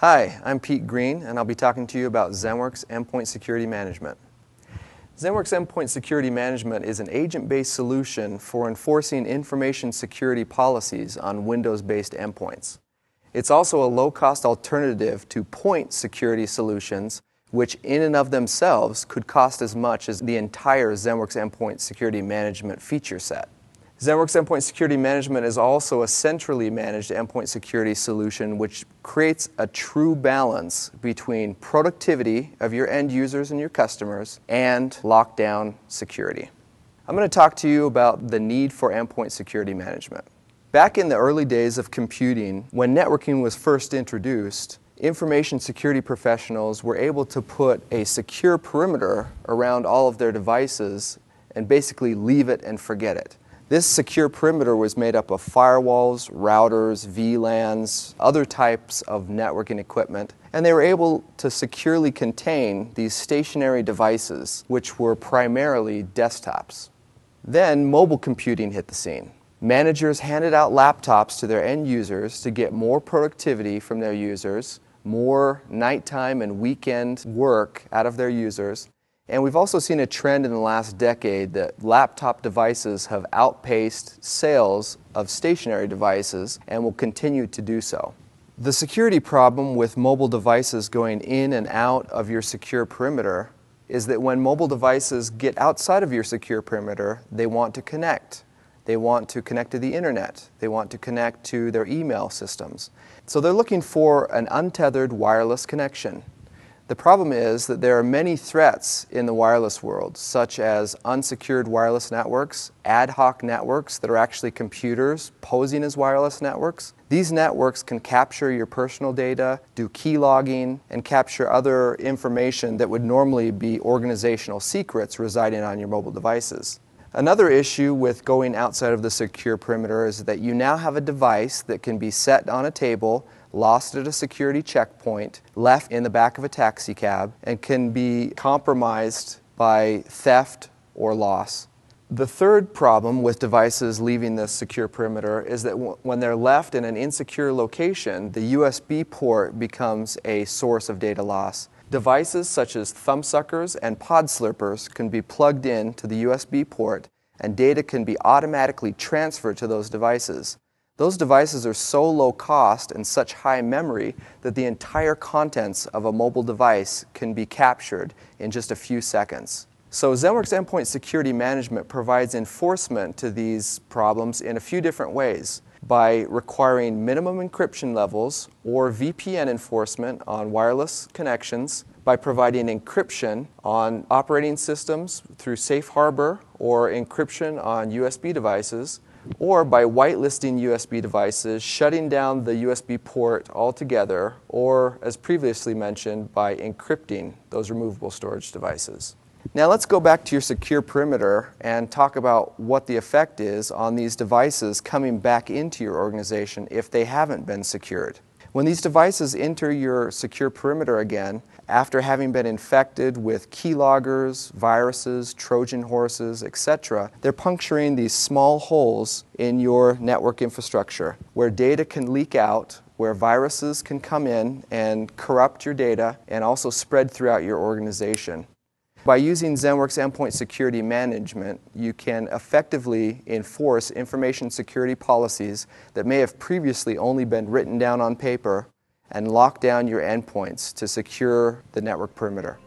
Hi, I'm Pete Green, and I'll be talking to you about ZenWorks Endpoint Security Management. ZenWorks Endpoint Security Management is an agent-based solution for enforcing information security policies on Windows-based endpoints. It's also a low-cost alternative to point security solutions, which in and of themselves could cost as much as the entire ZenWorks Endpoint Security Management feature set. ZenWorks Endpoint Security Management is also a centrally managed endpoint security solution which creates a true balance between productivity of your end users and your customers and lockdown security. I'm going to talk to you about the need for endpoint security management. Back in the early days of computing, when networking was first introduced, information security professionals were able to put a secure perimeter around all of their devices and basically leave it and forget it. This secure perimeter was made up of firewalls, routers, VLANs, other types of networking equipment, and they were able to securely contain these stationary devices, which were primarily desktops. Then mobile computing hit the scene. Managers handed out laptops to their end users to get more productivity from their users, more nighttime and weekend work out of their users, and we've also seen a trend in the last decade that laptop devices have outpaced sales of stationary devices and will continue to do so. The security problem with mobile devices going in and out of your secure perimeter is that when mobile devices get outside of your secure perimeter, they want to connect. They want to connect to the internet. They want to connect to their email systems. So they're looking for an untethered wireless connection. The problem is that there are many threats in the wireless world, such as unsecured wireless networks, ad hoc networks that are actually computers posing as wireless networks. These networks can capture your personal data, do key logging, and capture other information that would normally be organizational secrets residing on your mobile devices. Another issue with going outside of the secure perimeter is that you now have a device that can be set on a table lost at a security checkpoint, left in the back of a taxi cab, and can be compromised by theft or loss. The third problem with devices leaving the secure perimeter is that when they're left in an insecure location, the USB port becomes a source of data loss. Devices such as thumbsuckers and pod slurpers can be plugged in to the USB port and data can be automatically transferred to those devices. Those devices are so low cost and such high memory that the entire contents of a mobile device can be captured in just a few seconds. So ZenWorks Endpoint Security Management provides enforcement to these problems in a few different ways by requiring minimum encryption levels or VPN enforcement on wireless connections, by providing encryption on operating systems through Safe Harbor or encryption on USB devices, or by whitelisting USB devices, shutting down the USB port altogether, or as previously mentioned, by encrypting those removable storage devices. Now let's go back to your secure perimeter and talk about what the effect is on these devices coming back into your organization if they haven't been secured. When these devices enter your secure perimeter again, after having been infected with keyloggers, viruses, Trojan horses, etc., they're puncturing these small holes in your network infrastructure where data can leak out, where viruses can come in and corrupt your data and also spread throughout your organization. By using ZenWorks Endpoint Security Management, you can effectively enforce information security policies that may have previously only been written down on paper and lock down your endpoints to secure the network perimeter.